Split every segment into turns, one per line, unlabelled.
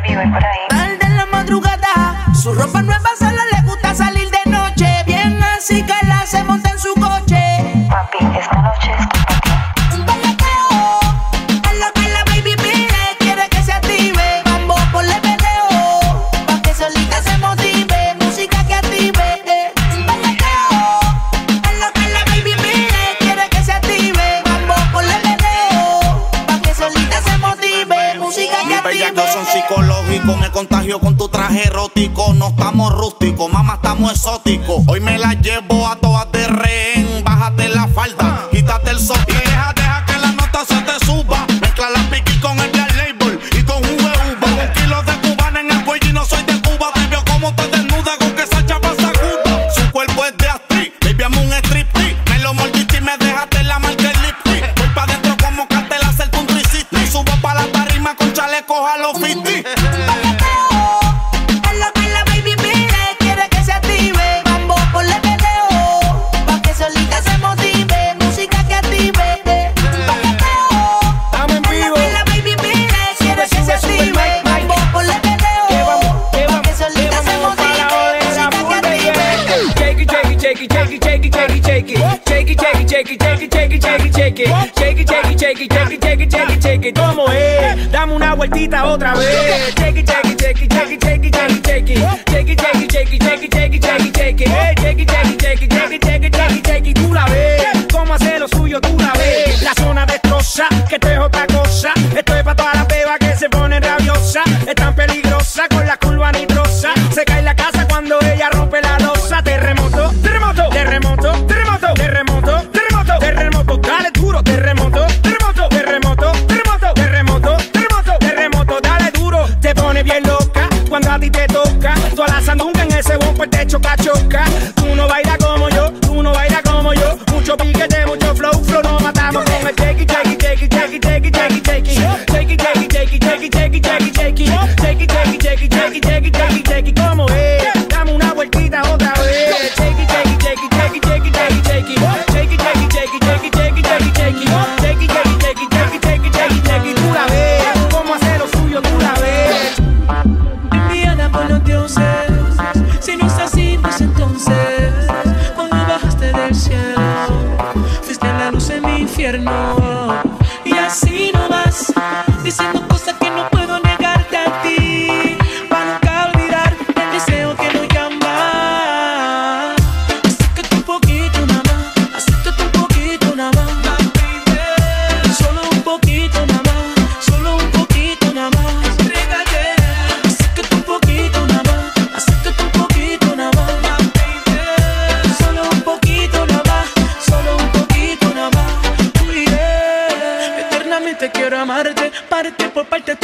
baby, voy por ahí.
Tarde en la madrugada, su ropa nueva solo le gusta salir de noche. Bien así que la se monta en su coche.
Hoy me la llevo a todas de rehén. Bájate la falda, quítate el. Y deja, deja que la nota se te suba. Mezcla la piqui con el Black label y con un uva. Un kilo de cubana en el cuello y no soy de Cuba. Te veo como te desnuda con que esa chapa sacuda. Su cuerpo es de actriz, baby, un striptease. Me lo mordiste y me dejaste la marca el lipstick. Voy pa' dentro como cartel a hacer un 360. Subo pa' la tarima con chalecos a los 50.
Shake it, shake it, shake it, shake it, shake it, shake it, shake it. Shake it, shake it, shake it, shake it, shake it, shake it, shake it. ¿Cómo es? Dame una vueltita otra vez. Shake it, shake it, shake it, shake it, shake it, shake it, shake it. Shake it, shake it, shake it, shake it, shake it, shake it, shake it. Hey, shake it, shake it, shake it, shake it, shake it, shake it, shake it. Tú la ves. Cómo hace lo suyo, tú la ves. La zona destroza, que esto es otra cosa. Esto es para todas las bebas que se ponen rabiosas. Es tan peligrosa con it, shake it, shake it, shake it, shake it, shake it, shake it. Shake it, shake it, shake it, shake it, shake it, shake it, shake it. Tú la ves. ¿Cómo hacer lo suyo? Tú la ves.
enviada por los dioses. Si no es así, pues entonces, cuando bajaste del cielo, fuiste la luz en mi infierno.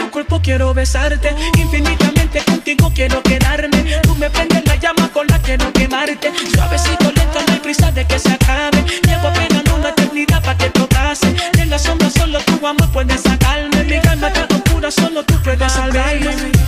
Tu cuerpo quiero besarte. Infinitamente contigo quiero quedarme. Tú me prendes la llama con la quiero quemarte. Suavecito, lento, no hay prisa de que se acabe. Llevo apenas una eternidad para que tocase. De la sombra solo tu amor puede sacarme. Mi calma está oscura, solo tú puedes salvarme.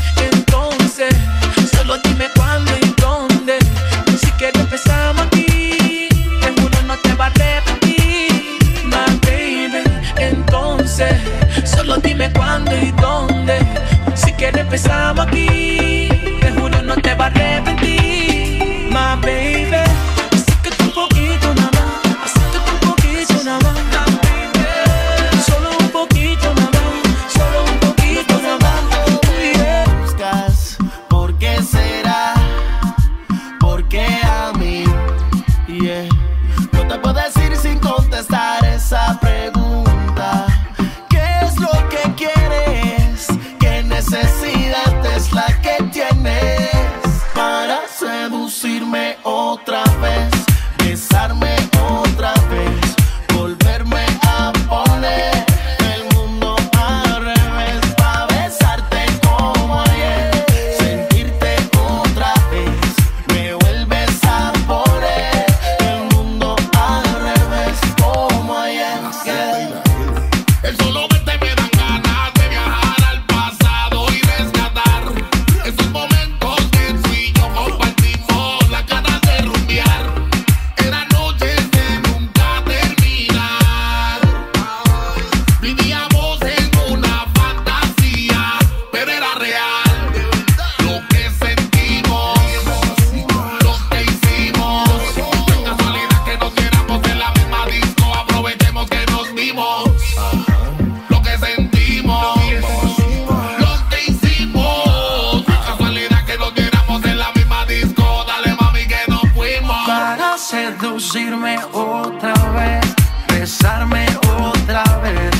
Seducirme otra vez, besarme otra vez,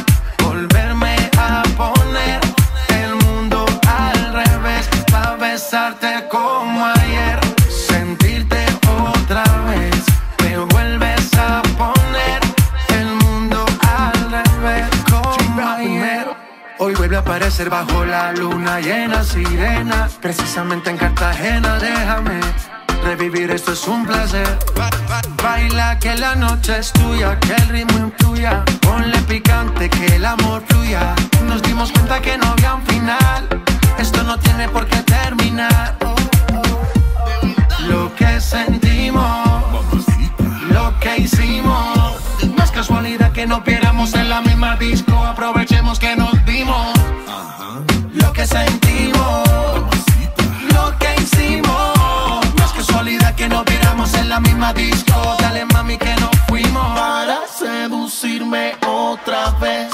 volverme a poner el mundo al revés, para besarte como ayer, sentirte otra vez, me vuelves a poner el mundo al revés como ayer. Hoy vuelve a aparecer bajo la luna llena, sirena, precisamente en Cartagena, déjame. Revivir esto es un placer. Ba- ba- Baila que la noche es tuya, que el ritmo influya. Ponle picante, que el amor fluya. Nos dimos cuenta que no había un final. Esto no tiene por qué terminar. Lo que sentimos, lo que hicimos. No es casualidad que nos viéramos en la misma disco. Aprovechemos que nos vimos. Lo que sentimos, disco. Dale mami que nos fuimos. Para seducirme otra vez,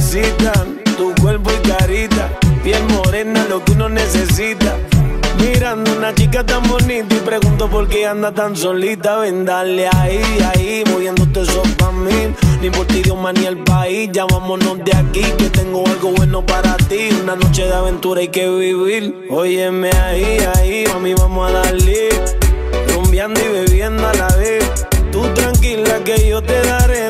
mamacita, tu cuerpo y carita, piel morena, lo que uno necesita. Mirando una chica tan bonita y pregunto por qué anda tan solita. Ven, dale ahí, ahí, moviéndote eso pa' mí. Ni por ti, Dios, ni el país. Ya de aquí, que tengo algo bueno para ti. Una noche de aventura hay que vivir. Óyeme ahí, ahí, mami, vamos a darle. Rumbeando y bebiendo a la vez. Tú tranquila que yo te daré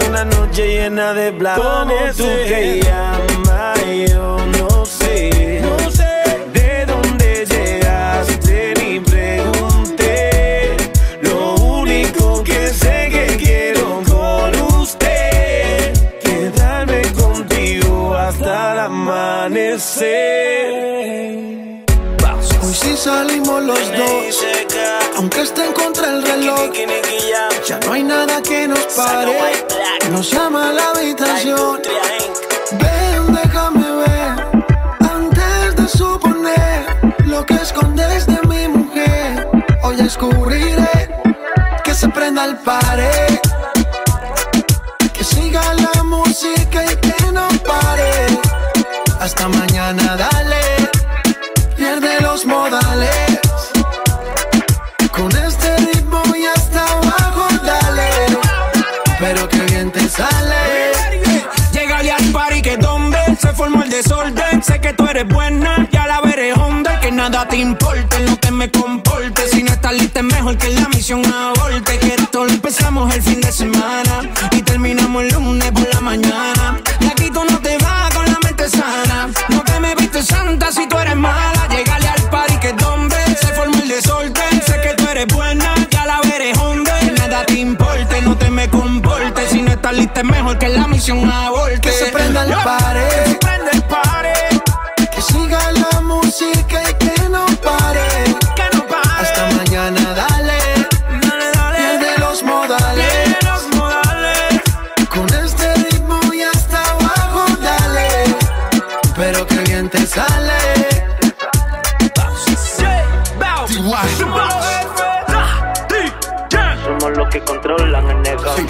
noche llena de planes. ¿Cómo tú te llamas? Yo no sé. No sé. ¿De dónde llegaste? Ni pregunté. Lo único que sé que quiero con usted. Quedarme contigo hasta el amanecer.
Hoy sí salimos los dos, aunque esté en contra el reloj. Ya no hay nada que nos pare. Nos llama a la habitación. Ven, déjame ver. Antes de suponer lo que escondes de mi mujer. Hoy descubriré que se prenda el pared. Que siga la música y que no pare. Hasta mañana, dale. Pierde los modales.
Sé que tú eres buena, ya la veré onda. Que nada te importe, no te me comportes. Si no estás lista, es mejor que la misión aborte. Que esto lo empezamos el fin de semana y terminamos el lunes por la mañana. Y aquí tú no te vas con la mente sana. No te me viste santa si tú eres mala. Llegale al party que donde se formó el desorden. Sé que tú eres buena, ya la veré onda. Que nada te importe, no te me comportes. Si no estás lista, es mejor que la misión aborte.
Que se prenda el
Yeah.
Te sale.
Somos los que controlan el negocio.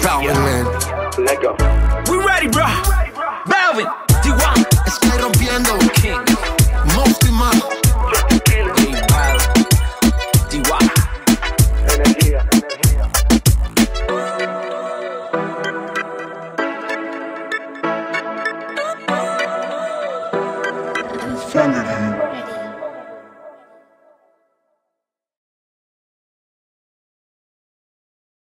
We ready, bro. Melvin,